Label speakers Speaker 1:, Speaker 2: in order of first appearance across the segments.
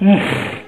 Speaker 1: 嗯。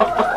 Speaker 1: Ha ha ha.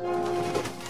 Speaker 1: Thank you.